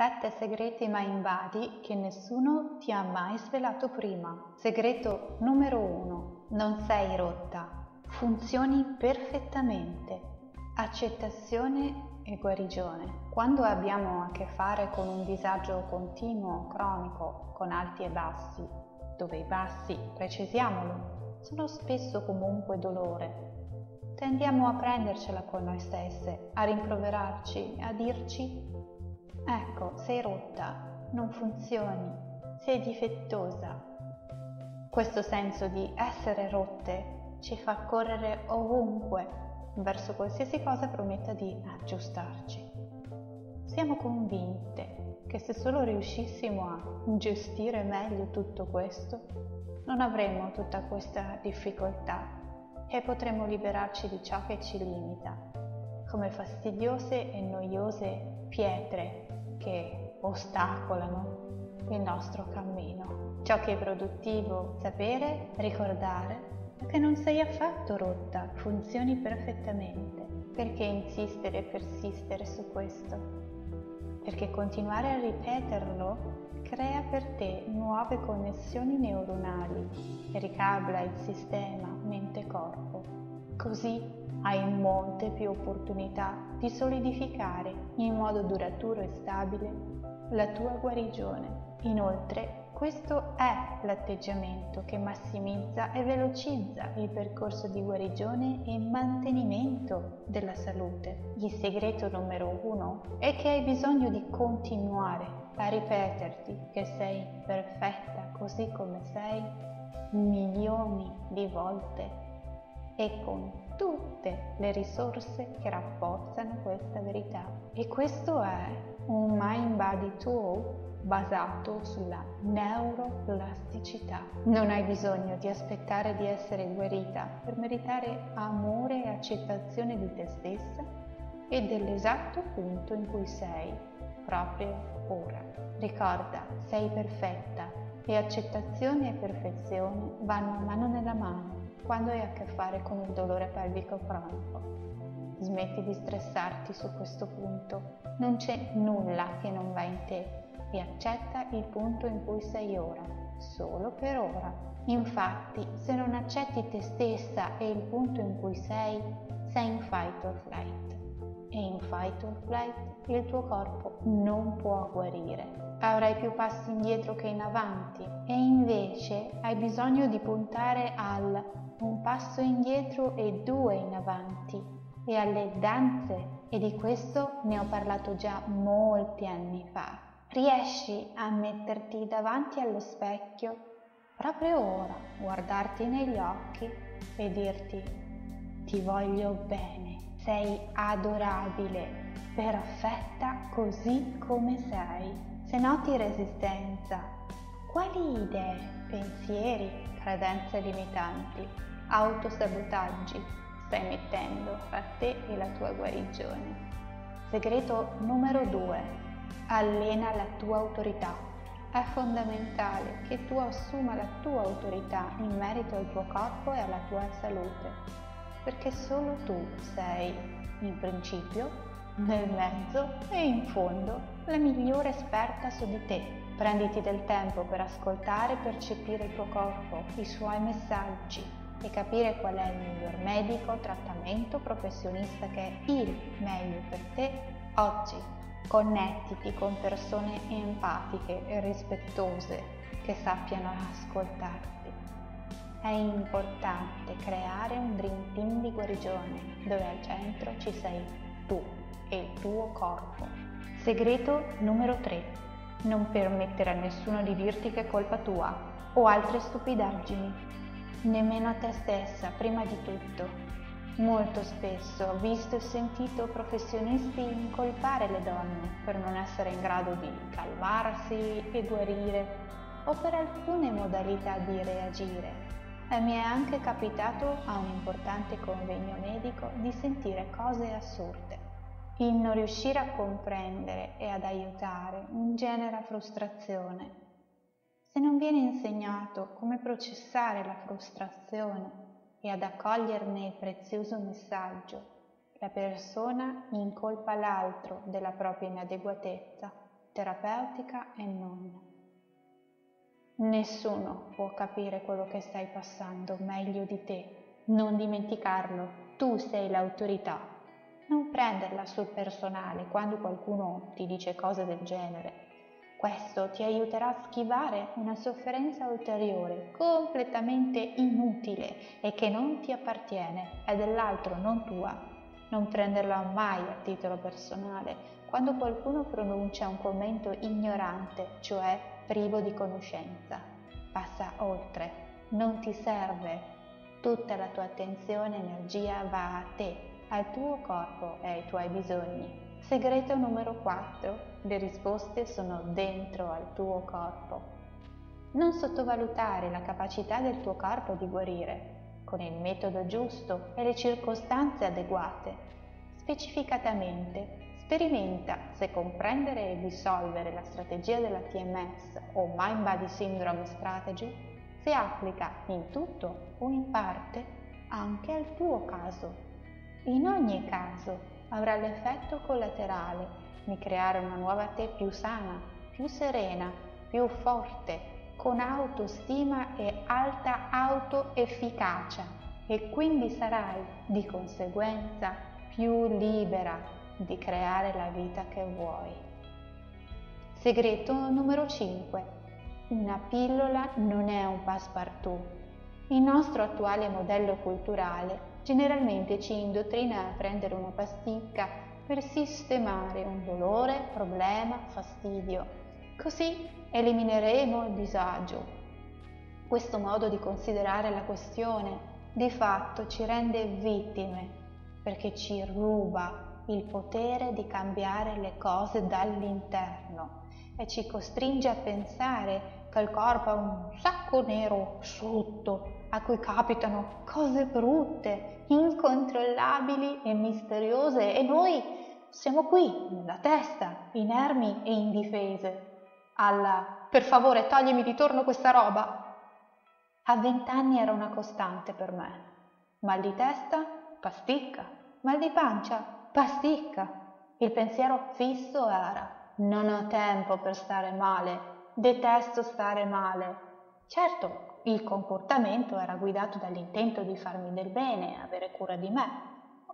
Sette segreti mind body che nessuno ti ha mai svelato prima. Segreto numero uno. Non sei rotta. Funzioni perfettamente. Accettazione e guarigione. Quando abbiamo a che fare con un disagio continuo, cronico, con alti e bassi, dove i bassi, precisiamolo, sono spesso comunque dolore, tendiamo a prendercela con noi stesse, a rimproverarci, a dirci ecco, sei rotta, non funzioni, sei difettosa. Questo senso di essere rotte ci fa correre ovunque verso qualsiasi cosa prometta di aggiustarci. Siamo convinte che se solo riuscissimo a gestire meglio tutto questo, non avremmo tutta questa difficoltà e potremo liberarci di ciò che ci limita, come fastidiose e noiose pietre che ostacolano il nostro cammino. Ciò che è produttivo sapere, ricordare è che non sei affatto rotta, funzioni perfettamente. Perché insistere e persistere su questo? Perché continuare a ripeterlo crea per te nuove connessioni neuronali ricabla il sistema mente-corpo. Così hai molte più opportunità di solidificare in modo duraturo e stabile la tua guarigione. Inoltre, questo è l'atteggiamento che massimizza e velocizza il percorso di guarigione e mantenimento della salute. Il segreto numero uno è che hai bisogno di continuare a ripeterti che sei perfetta così come sei milioni di volte e con tutte le risorse che rafforzano questa verità. E questo è un Mind Body Tool basato sulla neuroplasticità. Non hai bisogno di aspettare di essere guarita per meritare amore e accettazione di te stessa e dell'esatto punto in cui sei, proprio ora. Ricorda, sei perfetta e accettazione e perfezione vanno a mano nella mano quando hai a che fare con il dolore pelvico cronico. Smetti di stressarti su questo punto. Non c'è nulla che non va in te e accetta il punto in cui sei ora, solo per ora. Infatti, se non accetti te stessa e il punto in cui sei, sei in fight or flight. E in fight or flight il tuo corpo non può guarire. Avrai più passi indietro che in avanti. E invece hai bisogno di puntare al un passo indietro e due in avanti. E alle danze e di questo ne ho parlato già molti anni fa. Riesci a metterti davanti allo specchio proprio ora, guardarti negli occhi e dirti ti voglio bene, sei adorabile, perfetta così come sei. Se noti resistenza, quali idee, pensieri, credenze limitanti, autosabotaggi stai mettendo fra te e la tua guarigione? Segreto numero 2 allena la tua autorità. È fondamentale che tu assuma la tua autorità in merito al tuo corpo e alla tua salute, perché solo tu sei, in principio, nel mezzo e in fondo, la migliore esperta su di te. Prenditi del tempo per ascoltare e percepire il tuo corpo, i suoi messaggi e capire qual è il miglior medico, trattamento, professionista che è il meglio per te oggi Connettiti con persone empatiche e rispettose che sappiano ascoltarti. È importante creare un dream team di guarigione dove al centro ci sei tu e il tuo corpo. Segreto numero 3. Non permettere a nessuno di dirti che è colpa tua o altre stupidaggini. Nemmeno a te stessa, prima di tutto, Molto spesso ho visto e sentito professionisti incolpare le donne per non essere in grado di calmarsi e guarire o per alcune modalità di reagire. E mi è anche capitato a un importante convegno medico di sentire cose assurde. Il non riuscire a comprendere e ad aiutare genera frustrazione. Se non viene insegnato come processare la frustrazione e ad accoglierne il prezioso messaggio. La persona incolpa l'altro della propria inadeguatezza terapeutica e non. Nessuno può capire quello che stai passando meglio di te. Non dimenticarlo, tu sei l'autorità. Non prenderla sul personale quando qualcuno ti dice cose del genere. Questo ti aiuterà a schivare una sofferenza ulteriore, completamente inutile e che non ti appartiene, è dell'altro, non tua. Non prenderla mai a titolo personale quando qualcuno pronuncia un commento ignorante, cioè privo di conoscenza. Passa oltre, non ti serve. Tutta la tua attenzione e energia va a te, al tuo corpo e ai tuoi bisogni. Segreto numero 4. Le risposte sono dentro al tuo corpo. Non sottovalutare la capacità del tuo corpo di guarire, con il metodo giusto e le circostanze adeguate. Specificatamente, Sperimenta se comprendere e risolvere la strategia della TMS o Mind Body Syndrome Strategy si applica in tutto o in parte anche al tuo caso. In ogni caso avrà l'effetto collaterale di creare una nuova te più sana, più serena, più forte, con autostima e alta autoefficacia e quindi sarai di conseguenza più libera di creare la vita che vuoi. Segreto numero 5. Una pillola non è un passepartout. Il nostro attuale modello culturale generalmente ci indottrina a prendere una pasticca per sistemare un dolore, problema, fastidio. Così elimineremo il disagio. Questo modo di considerare la questione di fatto ci rende vittime perché ci ruba il potere di cambiare le cose dall'interno e ci costringe a pensare che il corpo è un sacco nero sotto a cui capitano cose brutte, incontrollabili e misteriose e noi siamo qui, nella testa, inermi e indifese. Alla per favore toglimi di torno questa roba. A vent'anni era una costante per me. Mal di testa, pasticca. Mal di pancia, pasticca. Il pensiero fisso era non ho tempo per stare male, detesto stare male. Certo, il comportamento era guidato dall'intento di farmi del bene, avere cura di me,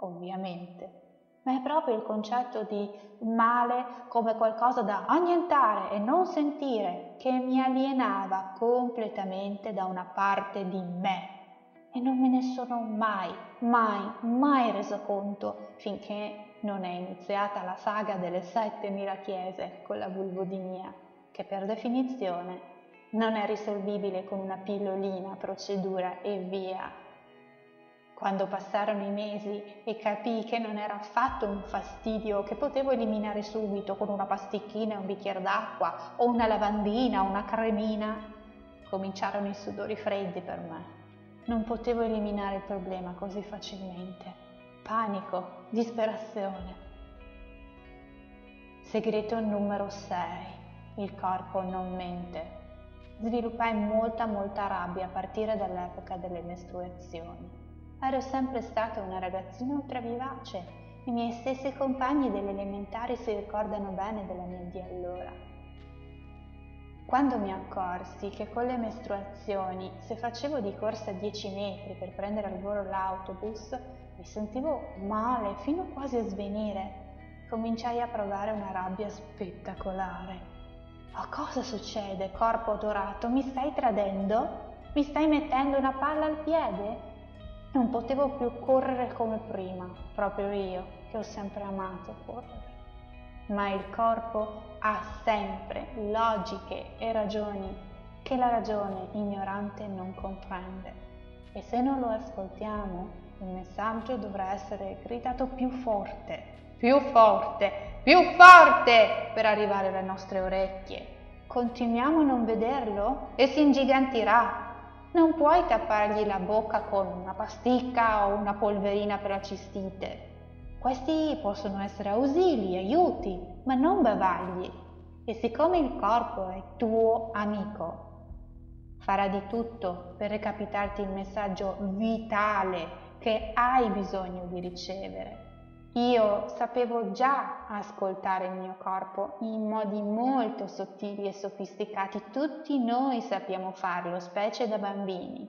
ovviamente. Ma è proprio il concetto di male come qualcosa da annientare e non sentire che mi alienava completamente da una parte di me e non me ne sono mai, mai, mai reso conto finché non è iniziata la saga delle 7000 chiese con la vulvodinia, che per definizione non è risolvibile con una pillolina, procedura e via. Quando passarono i mesi e capii che non era affatto un fastidio che potevo eliminare subito con una pasticchina e un bicchiere d'acqua o una lavandina o una cremina, cominciarono i sudori freddi per me non potevo eliminare il problema così facilmente. Panico, disperazione. Segreto numero 6. Il corpo non mente. Sviluppai molta molta rabbia a partire dall'epoca delle mestruazioni. Ero sempre stata una ragazzina ultra vivace. I miei stessi compagni delle elementari si ricordano bene della mia di allora. Quando mi accorsi che con le mestruazioni, se facevo di corsa 10 metri per prendere al volo l'autobus, mi sentivo male fino quasi a svenire, cominciai a provare una rabbia spettacolare. Ma cosa succede, corpo adorato? Mi stai tradendo? Mi stai mettendo una palla al piede? Non potevo più correre come prima, proprio io, che ho sempre amato correre ma il corpo ha sempre logiche e ragioni che la ragione ignorante non comprende. E se non lo ascoltiamo, il messaggio dovrà essere gridato più forte, più forte, più forte per arrivare alle nostre orecchie. Continuiamo a non vederlo e si ingigantirà. Non puoi tappargli la bocca con una pasticca o una polverina per la cistite questi possono essere ausili, aiuti, ma non bavagli. E siccome il corpo è tuo amico, farà di tutto per recapitarti il messaggio vitale che hai bisogno di ricevere. Io sapevo già ascoltare il mio corpo in modi molto sottili e sofisticati, tutti noi sappiamo farlo, specie da bambini.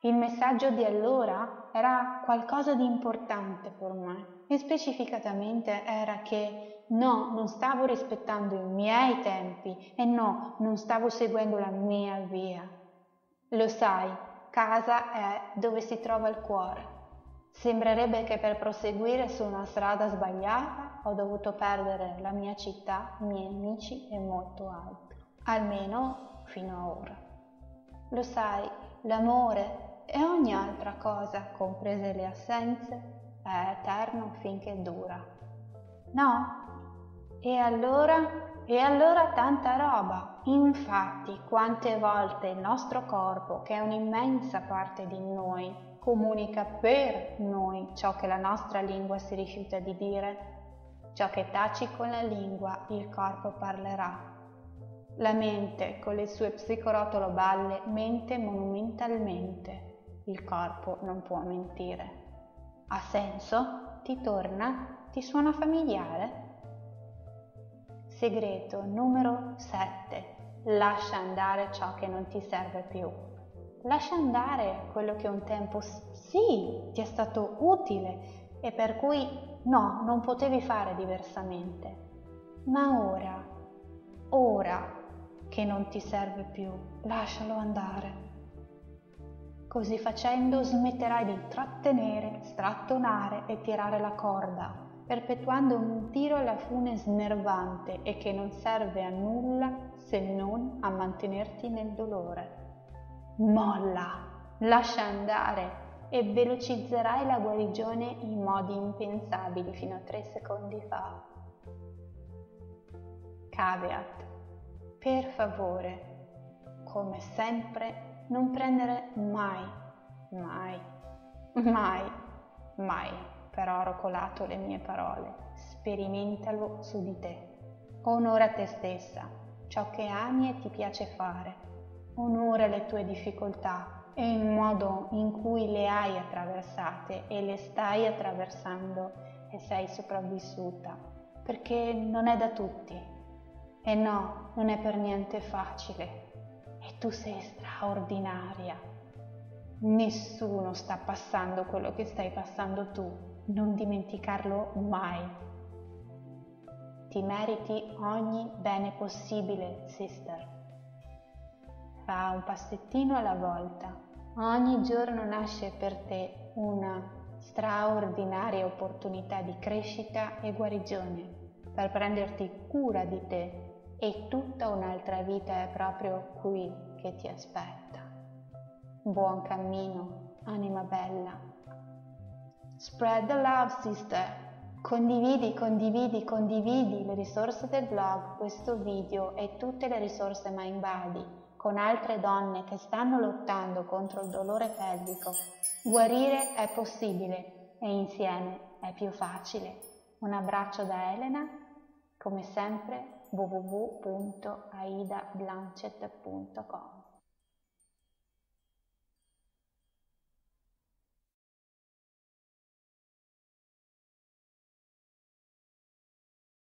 Il messaggio di allora era qualcosa di importante per me e specificatamente era che no, non stavo rispettando i miei tempi e no, non stavo seguendo la mia via. Lo sai, casa è dove si trova il cuore. Sembrerebbe che per proseguire su una strada sbagliata ho dovuto perdere la mia città, i miei amici e molto altro. Almeno fino a ora. Lo sai, l'amore e ogni altra cosa, comprese le assenze, è eterno finché dura. No? E allora? E allora tanta roba. Infatti, quante volte il nostro corpo, che è un'immensa parte di noi, comunica per noi ciò che la nostra lingua si rifiuta di dire. Ciò che taci con la lingua, il corpo parlerà. La mente, con le sue psicorotolo balle, mente monumentalmente. Il corpo non può mentire. Ha senso? Ti torna? Ti suona familiare? Segreto numero 7. Lascia andare ciò che non ti serve più. Lascia andare quello che un tempo sì ti è stato utile e per cui no, non potevi fare diversamente. Ma ora, ora che non ti serve più, lascialo andare. Così facendo smetterai di trattenere, strattonare e tirare la corda, perpetuando un tiro alla fune snervante e che non serve a nulla se non a mantenerti nel dolore. Molla, lascia andare e velocizzerai la guarigione in modi impensabili fino a tre secondi fa. Caveat. Per favore, come sempre, non prendere mai, mai, mai, mai per oro colato le mie parole. Sperimentalo su di te. Onora te stessa, ciò che ami e ti piace fare onora le tue difficoltà e il modo in cui le hai attraversate e le stai attraversando e sei sopravvissuta, perché non è da tutti. E no, non è per niente facile. E tu sei straordinaria. Nessuno sta passando quello che stai passando tu, non dimenticarlo mai. Ti meriti ogni bene possibile, sister fa un passettino alla volta. Ogni giorno nasce per te una straordinaria opportunità di crescita e guarigione per prenderti cura di te e tutta un'altra vita è proprio qui che ti aspetta. Buon cammino, anima bella. Spread the love, sister. Condividi, condividi, condividi le risorse del blog, questo video e tutte le risorse Mind Body con altre donne che stanno lottando contro il dolore pelvico, guarire è possibile e insieme è più facile. Un abbraccio da Elena, come sempre www.aidablanchet.com